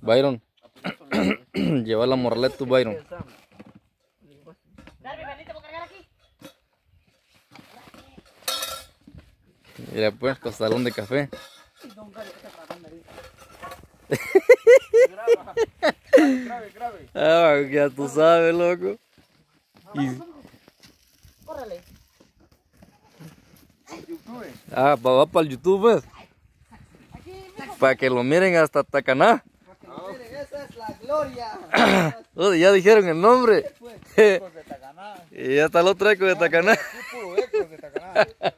Byron. Lleva la morraleta tu Byron. Aquí. Mira pues, costalón de café. Grave, grave. Ah, ya tú sabes, loco. Y, Córrele. Ah, va, va para el YouTube, pues. Para que lo miren hasta Tacaná. La gloria. Ya dijeron el nombre. Ecos de Tacaná. y ya está el otro eco de Tacaná. Aquí puro ecos de Tacaná.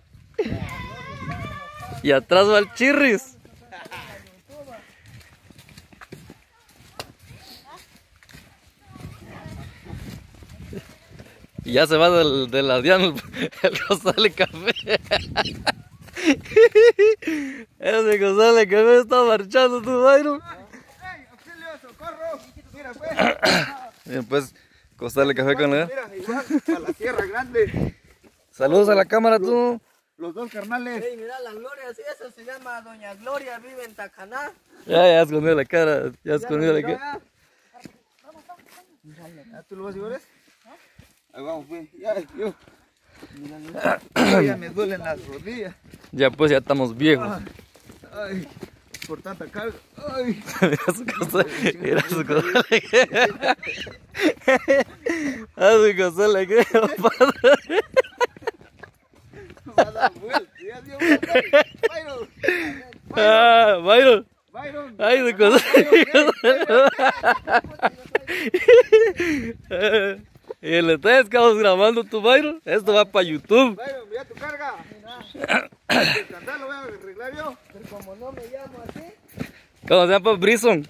Y atrás va el chirris. Y ya se va del, de la Diana el, el costal de café. Ese costal de café está marchando tu Byron. ¡Ey, auxilio, socorro! Mira, pues. Bien, pues, costal de café con él. Mira, igual, para la Sierra Grande. Saludos a la cámara tú. Los dos carnales. Ey, mira la gloria, sí, esa se llama Doña Gloria, vive en Tacaná. Ya, ya escondió la cara. Ya escondió la cara. ¿Ya tú lo vas a llevar? Ahí vamos, pues. Ya, yo. Mira, ya me duelen las rodillas. Ya pues, ya estamos viejos. Ay, por tanta carga. Ay. Mira su cosa, mira su cosa. A su cosa le creo, padre. Ah, Byron. Byron. Ay, su cosa. Y que estamos grabando tu Byron. Esto va para YouTube. Byron, mira tu carga. Lo voy a arreglar yo. Como no me llamo así, ¿Cómo se llama Brison?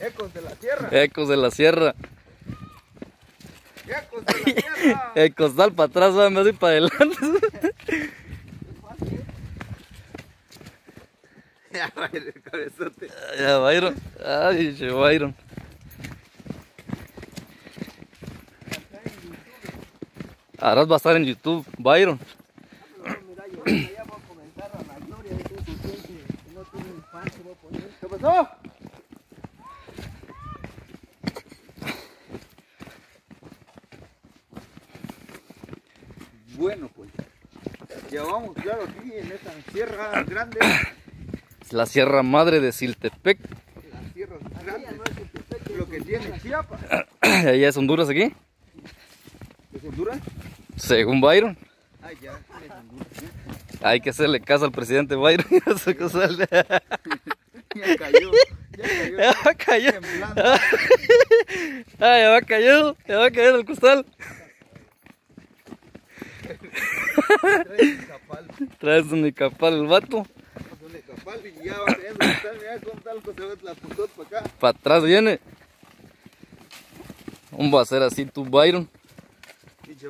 Ecos de la tierra. Ecos de la Sierra. Ecos de la tierra. El costal para atrás va de ir para adelante. Ya, Byron, el cabezote. Ya, Byron. Ay, che, Byron. Ahora va a estar en YouTube, Byron. mira, yo ya voy a comentar a la gloria de que su gente que no tiene infancia, voy a poner. ¿Qué pasó? Bueno, pues. Ya vamos, claro, aquí en esta sierra grande. Es la Sierra Madre de Siltepec. La sierra grande. Lo que tiene Chiapas. Allá es Honduras aquí, ¿Es Honduras? según Byron. Ay, ya, es Honduras. Hay que hacerle caso al presidente Byron. Costal. Ya cayó. Ya cayó. Ya va a caer. Ah, ya va a caer. Ya va a caer el costal. Traes un capal el vato. Un capal y ya va a tener que estar, mira cómo está el costado, la puntota para acá. Para atrás viene. Un va a ser así tu Byron.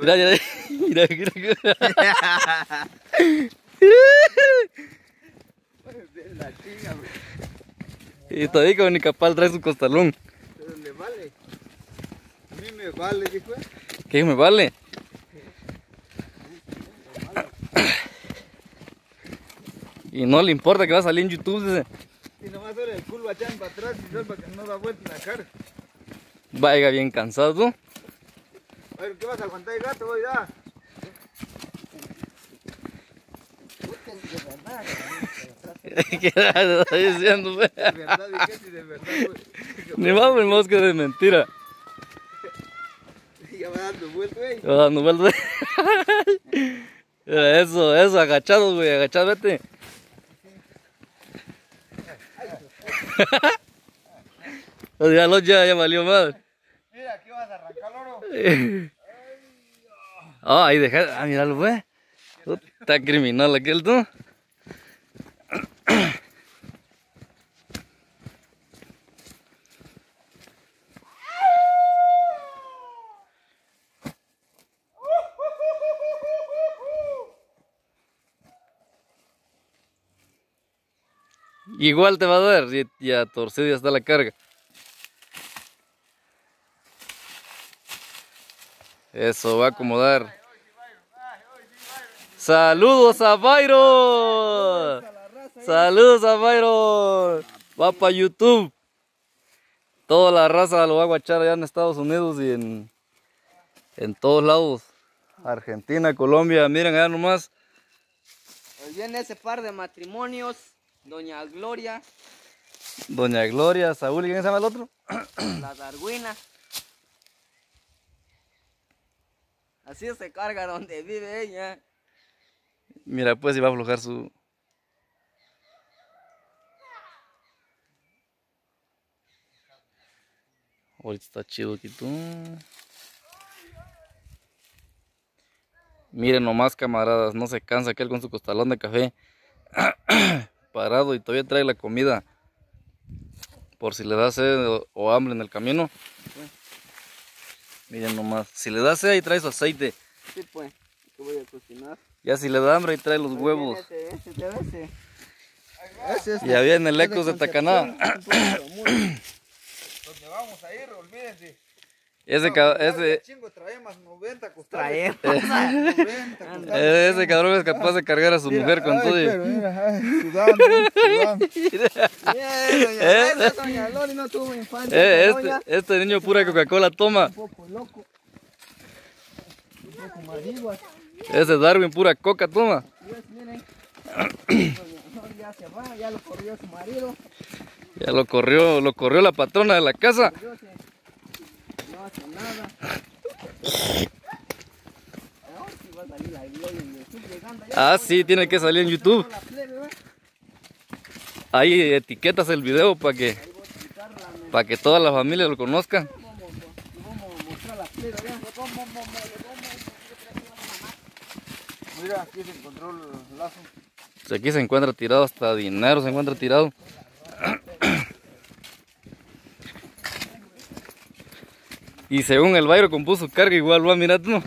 Mira, mira, mira, mira, mira. De la chinga, bro. Y todavía con mi capal trae su costalón. Pero le vale. A mí me vale, dijo. ¿Qué me vale? Y no le importa que va a salir en YouTube, dice. Y nomás sale el culo echando para atrás y para que no da vuelta en la cara. Vaya bien cansado. A ver, ¿qué vas a aguantar el gato hoy ya? ¿Qué diciendo? güey? De verdad, dije si de verdad, güey. Ni el mosque de mentira. Ya va dando vuelta, güey. Va dando vueltas. Mira, Eso, eso, agachados, güey, agachados, vete. O sea, ya, ya, ya valió madre. Mira, aquí vas a arrancar oro. Ah, ahí deja, ah, míralo, güey. Está criminal aquel, tú. Igual te va a dar, ya ya está la carga. Eso va a acomodar. Saludos a Byron. Saludos a Byron. Va para YouTube. Toda la raza lo va a guachar allá en Estados Unidos y en, en todos lados. Argentina, Colombia, miren allá nomás. Pues viene ese par de matrimonios. Doña Gloria, Doña Gloria, Saúl, ¿y quién se llama el otro? la Darwina. Así se carga donde vive ella. Mira, pues iba a aflojar su. Ahorita está chido aquí tú. Miren nomás, camaradas, no se cansa aquel con su costalón de café. Parado y todavía trae la comida. Por si le da sed o, o hambre en el camino. Miren nomás. Si le da sed, ahí trae su aceite. Sí, pues. Que voy a cocinar. Ya si le da hambre, ahí trae los huevos. Ese, ese, ese, ese. Ese es Ya viene el Ecos de Tacaná. Concepción, un poquito muy- donde vamos a ir, olvídense. Ese, No, ca- ya ese, Chingo, traemos 90 costales. Traemos. 90 costales. Eh, ese cabrón es capaz de cargar a su Mira, mujer con ay, todo. pero mira, ay, sudando, sudando. Bien, doña Eh, Gloria no tuvo infancia. Eh, doña. este, este niño pura Coca-Cola toma. Un poco loco. Un poco marihuas. Ese Darwin pura coca toma. Miren. Ya se va, ya lo corrió su marido. Ya lo corrió, lo corrió la patrona de la casa. No hace nada. Ahora sí va a salir la en YouTube. Ah, sí, tiene que salir en YouTube. Ahí etiquetas el video para que, para que toda la familia lo conozca. Vamos, a mostrar la plebe, ¿verdad? Vamos, vamos, vamos, vamos. Mira, aquí se encontró el lazo. Pues aquí se encuentra tirado, hasta dinero se encuentra tirado. Y según el Bayro compuso carga igual va, mira tú.